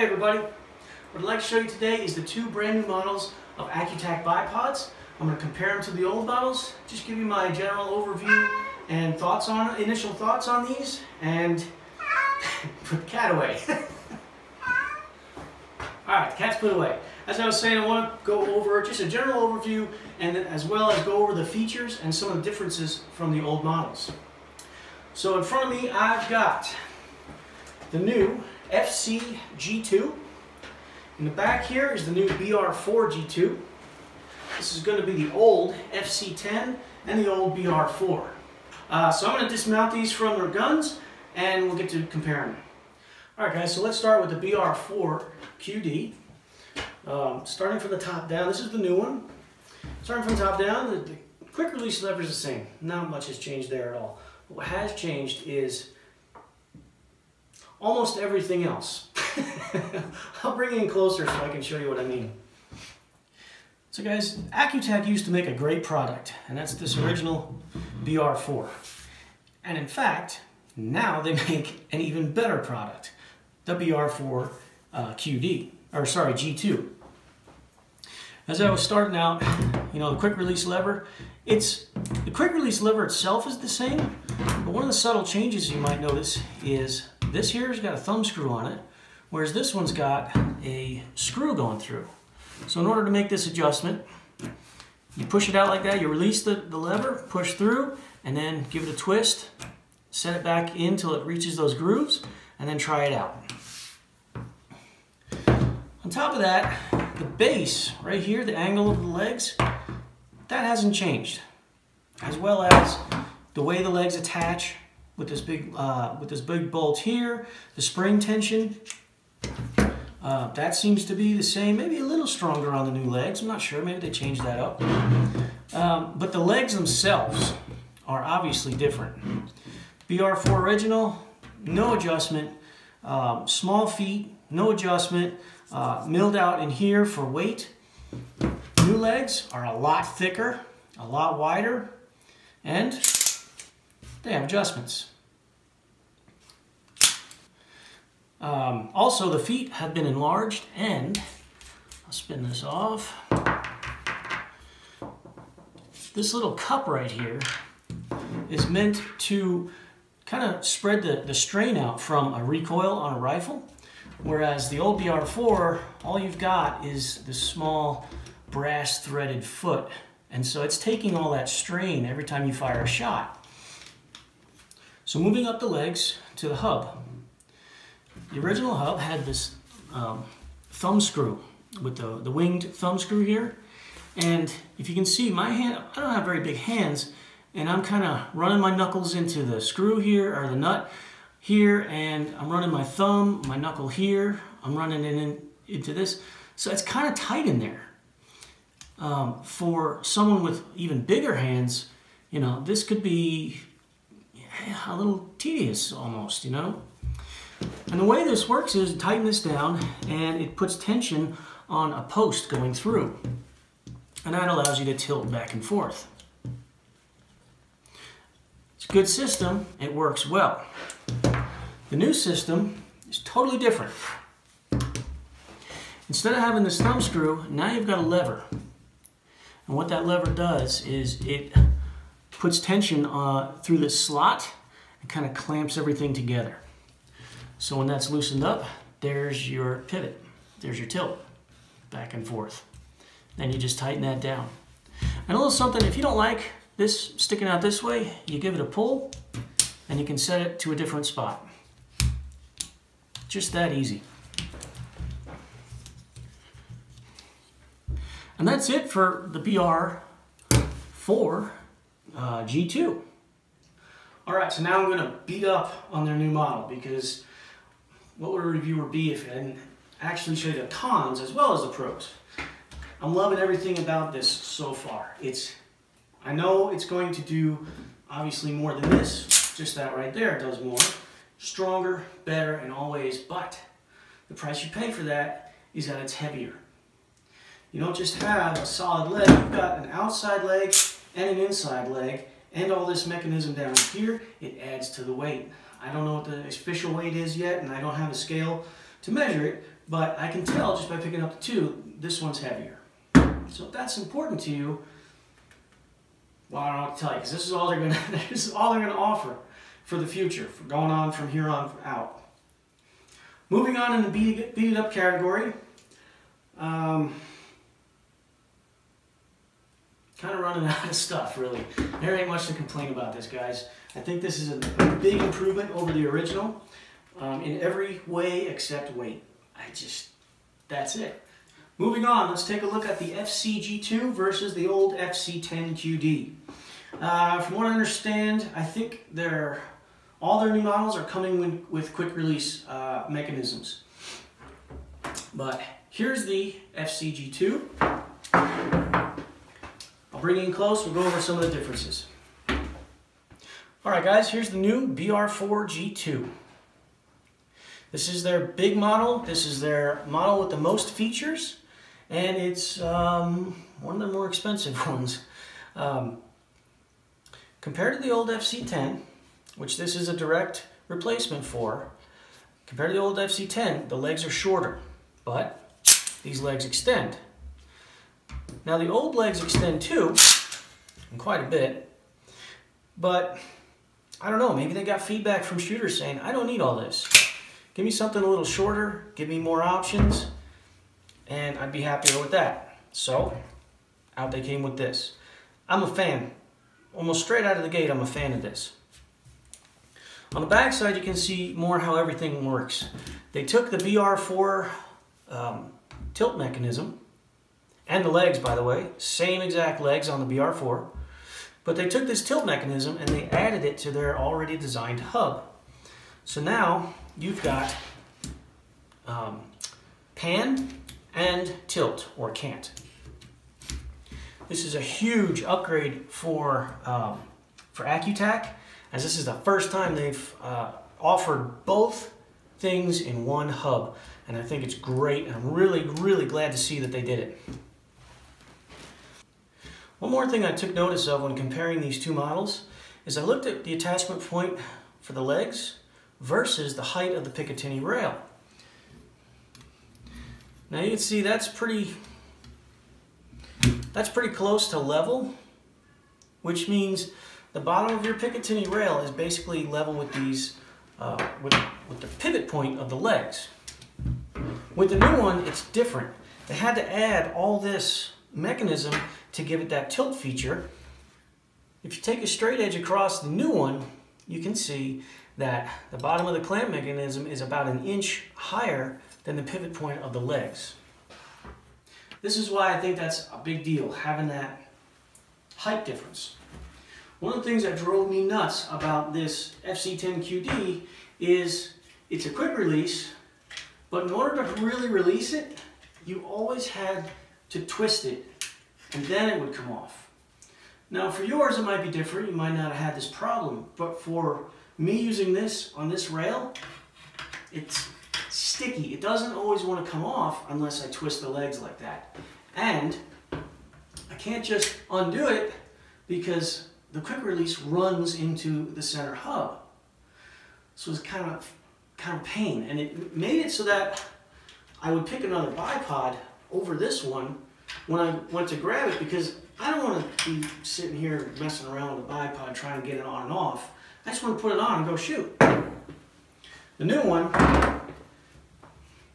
Hey everybody, what I'd like to show you today is the two brand new models of Accu-Tac bipods. I'm going to compare them to the old models, just give you my general overview and thoughts on initial thoughts on these, and put the cat away. Alright, the cat's put away. As I was saying, I want to go over just a general overview and as well as go over the features and some of the differences from the old models. So in front of me, I've got the new FC G2. In the back here is the new BR4 G2. This is going to be the old FC10 and the old BR4. Uh, so I'm going to dismount these from their guns and we'll get to comparing them. Alright guys, so let's start with the BR4 QD. Um, starting from the top down, this is the new one. Starting from the top down, the, the quick release lever is the same. Not much has changed there at all. What has changed is almost everything else. I'll bring you in closer so I can show you what I mean. So guys, Accu-Tac used to make a great product, and that's this original BR4. And in fact, now they make an even better product, the BR4 uh, QD, or sorry, G2. As I was starting out, you know, the quick release lever, it's, the quick release lever itself is the same, but one of the subtle changes you might notice is this here has got a thumb screw on it, whereas this one's got a screw going through. So in order to make this adjustment, you push it out like that, you release the, the lever, push through, and then give it a twist, set it back in until it reaches those grooves, and then try it out. On top of that, the base right here, the angle of the legs, that hasn't changed. As well as the way the legs attach with this big uh, with this big bolt here, the spring tension, uh, that seems to be the same, maybe a little stronger on the new legs. I'm not sure, maybe they changed that up. Um, but the legs themselves are obviously different. BR4 original, no adjustment. Um, small feet, no adjustment. Uh, milled out in here for weight. New legs are a lot thicker, a lot wider, and they have adjustments. Um, also, the feet have been enlarged and I'll spin this off. This little cup right here is meant to kind of spread the, the strain out from a recoil on a rifle. Whereas the old BR4, all you've got is this small brass threaded foot. And so it's taking all that strain every time you fire a shot. So moving up the legs to the hub. The original hub had this um, thumb screw with the, the winged thumb screw here. And if you can see, my hand, I don't have very big hands, and I'm kind of running my knuckles into the screw here, or the nut here, and I'm running my thumb, my knuckle here, I'm running it in, into this. So it's kind of tight in there. Um, for someone with even bigger hands, you know, this could be a little tedious almost, you know. And the way this works is tighten this down and it puts tension on a post going through. And that allows you to tilt back and forth. It's a good system, it works well. The new system is totally different. Instead of having this thumb screw, now you've got a lever. And what that lever does is it puts tension uh, through this slot and kind of clamps everything together. So when that's loosened up, there's your pivot. There's your tilt, back and forth. Then you just tighten that down. And a little something, if you don't like this sticking out this way, you give it a pull and you can set it to a different spot. Just that easy. And that's it for the BR4 uh, G2. All right, so now I'm gonna beat up on their new model because what would a reviewer be if I actually show you the cons as well as the pros? I'm loving everything about this so far. It's, I know it's going to do obviously more than this, just that right there does more. Stronger, better in all ways, but the price you pay for that is that it's heavier. You don't just have a solid leg, you've got an outside leg and an inside leg and all this mechanism down here, it adds to the weight. I don't know what the official weight is yet, and I don't have a scale to measure it, But I can tell just by picking up the two, this one's heavier. So if that's important to you, well, I don't know what to tell you, because this is all they're gonna this is all they're gonna offer for the future, for going on from here on out. Moving on in the beat, beat it up category, um, kind of running out of stuff, really. There ain't much to complain about this, guys. I think this is a, big improvement over the original um, in every way except weight. I just, that's it. Moving on, let's take a look at the FCG2 versus the old FC10QD. Uh, from what I understand, I think they're, all their new models are coming with, with quick release uh, mechanisms. But here's the FCG2. I'll bring in close, we'll go over some of the differences. All right guys, here's the new BR4G2. This is their big model. This is their model with the most features and it's um, one of the more expensive ones. Um, compared to the old FC10, which this is a direct replacement for, compared to the old FC10, the legs are shorter, but these legs extend. Now the old legs extend too, quite a bit, but I don't know, maybe they got feedback from shooters saying, I don't need all this. Give me something a little shorter, give me more options, and I'd be happier with that. So, out they came with this. I'm a fan. Almost straight out of the gate, I'm a fan of this. On the back side, you can see more how everything works. They took the BR4 um, tilt mechanism, and the legs, by the way, same exact legs on the BR4, but they took this tilt mechanism and they added it to their already designed hub. So now you've got um, pan and tilt or cant. This is a huge upgrade for, um, for Accu-Tac, as this is the first time they've uh, offered both things in one hub. And I think it's great, and I'm really, really glad to see that they did it. One more thing I took notice of when comparing these two models is I looked at the attachment point for the legs versus the height of the Picatinny rail. Now you can see that's pretty, that's pretty close to level, which means the bottom of your Picatinny rail is basically level with these, uh, with, with the pivot point of the legs. With the new one, it's different. They had to add all this mechanism to give it that tilt feature. If you take a straight edge across the new one, you can see that the bottom of the clamp mechanism is about an inch higher than the pivot point of the legs. This is why I think that's a big deal, having that height difference. One of the things that drove me nuts about this FC10QD is it's a quick release, but in order to really release it, you always had to twist it, and then it would come off. Now for yours it might be different, you might not have had this problem, but for me using this on this rail, it's sticky. It doesn't always want to come off unless I twist the legs like that. And I can't just undo it because the quick release runs into the center hub. So it's kind of kind of pain. And it made it so that I would pick another bipod over this one when I went to grab it because I don't want to be sitting here messing around with a bipod trying to get it on and off. I just want to put it on and go shoot. The new one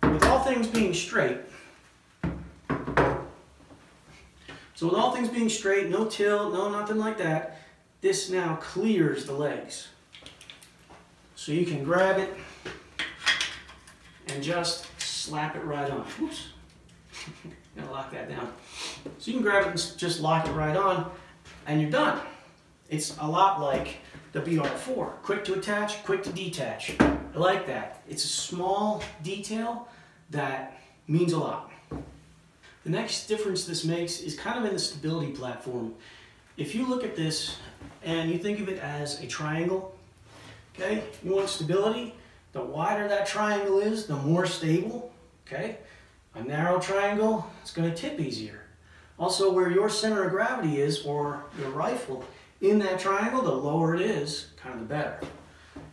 with all things being straight, so with all things being straight, no tilt, no nothing like that, this now clears the legs. So you can grab it and just slap it right on. Oops. Gotta lock that down. So you can grab it and just lock it right on and you're done. It's a lot like the BR4. Quick to attach, quick to detach. I like that. It's a small detail that means a lot. The next difference this makes is kind of in the stability platform. If you look at this and you think of it as a triangle, okay, you want stability, the wider that triangle is, the more stable, okay? A narrow triangle, it's gonna tip easier. Also, where your center of gravity is, or your rifle, in that triangle, the lower it is, kind of the better.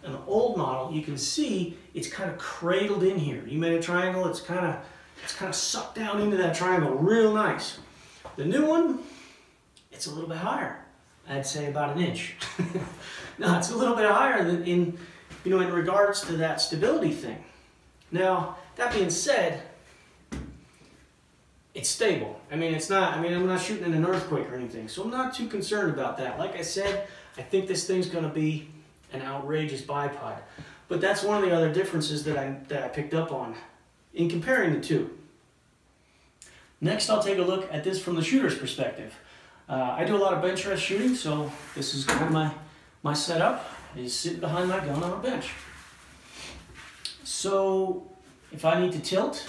In the old model, you can see it's kind of cradled in here. You made a triangle, it's kind of it's kind of sucked down into that triangle real nice. The new one, it's a little bit higher. I'd say about an inch. now it's a little bit higher than in, you know, in regards to that stability thing. Now, that being said, it's stable. I mean, it's not, I mean, I'm not shooting in an earthquake or anything, so I'm not too concerned about that. Like I said, I think this thing's gonna be an outrageous bipod. But that's one of the other differences that I, that I picked up on in comparing the two. Next, I'll take a look at this from the shooter's perspective. Uh, I do a lot of bench rest shooting, so this is kind of my, my setup, is sitting behind my gun on a bench. So, if I need to tilt,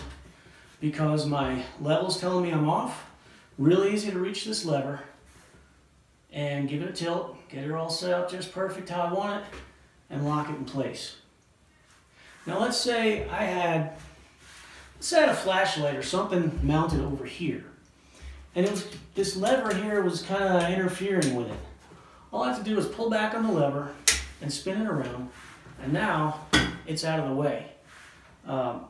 because my level's telling me I'm off, really easy to reach this lever and give it a tilt, get it all set up just perfect how I want it, and lock it in place. Now let's say I had, let's say I had a flashlight or something mounted over here. And was, this lever here was kind of interfering with it. All I have to do is pull back on the lever and spin it around, and now it's out of the way. Um,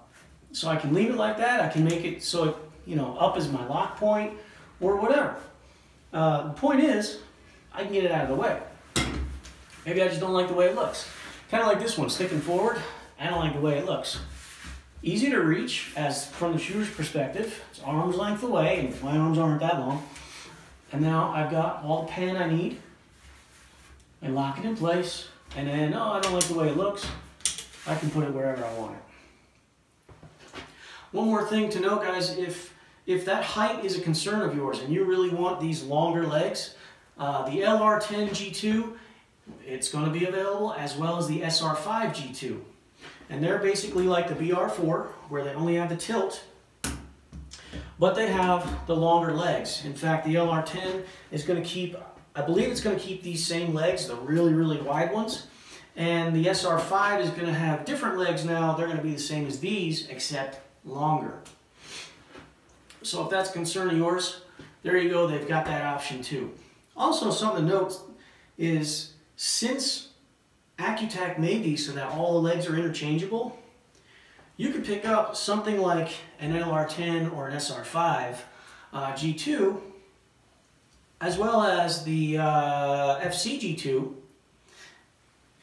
so I can leave it like that. I can make it so it, you know, up as my lock point or whatever. Uh, the point is, I can get it out of the way. Maybe I just don't like the way it looks. Kind of like this one, sticking forward. I don't like the way it looks. Easy to reach, as from the shooter's perspective. It's arm's length away, and my arms aren't that long. And now I've got all the pan I need. I lock it in place, and then, oh, I don't like the way it looks. I can put it wherever I want it. One more thing to note, guys, if, if that height is a concern of yours and you really want these longer legs, uh, the LR10 G2, it's going to be available, as well as the SR5 G2. And they're basically like the BR4, where they only have the tilt, but they have the longer legs. In fact, the LR10 is going to keep, I believe it's going to keep these same legs, the really, really wide ones. And the SR5 is going to have different legs now. They're going to be the same as these, except longer. So if that's a concern of yours, there you go. They've got that option too. Also, something to note is since Accu-Tac made these so that all the legs are interchangeable, you could pick up something like an LR10 or an SR5 uh, G2 as well as the uh, FC G2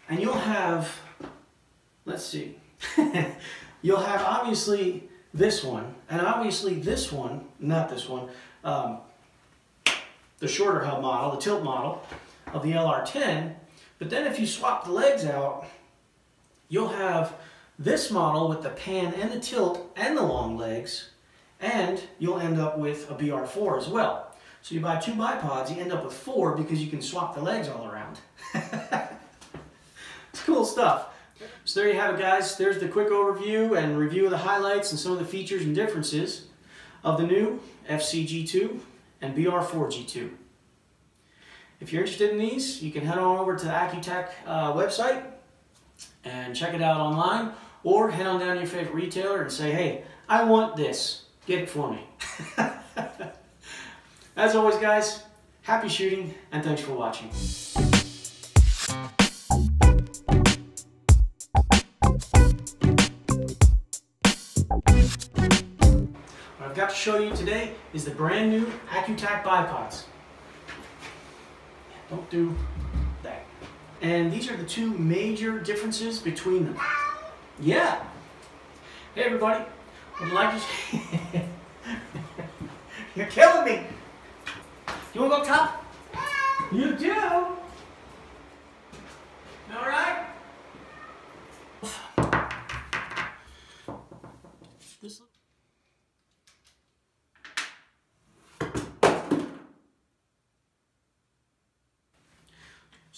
and you'll have, let's see, you'll have obviously this one and obviously this one, not this one, um, the shorter hub model, the tilt model of the LR10. But then if you swap the legs out, you'll have this model with the pan and the tilt and the long legs, and you'll end up with a BR4 as well. So you buy two bipods, you end up with four because you can swap the legs all around. it's cool stuff. So there you have it guys. There's the quick overview and review of the highlights and some of the features and differences of the new FCG2 and BR4G2. If you're interested in these, you can head on over to the Accu-Tac uh, website and check it out online, or head on down to your favorite retailer and say, hey, I want this. Get it for me. As always, guys, happy shooting, and thanks for watching. Show you today is the brand new Accu-Tac bipods. Don't do that. And these are the two major differences between them. Yeah. Hey everybody. Would you like to You're killing me. You wanna go top? You do. All right. This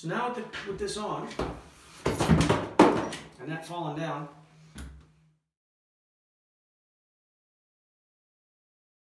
So now with, the, with this on, and that falling down,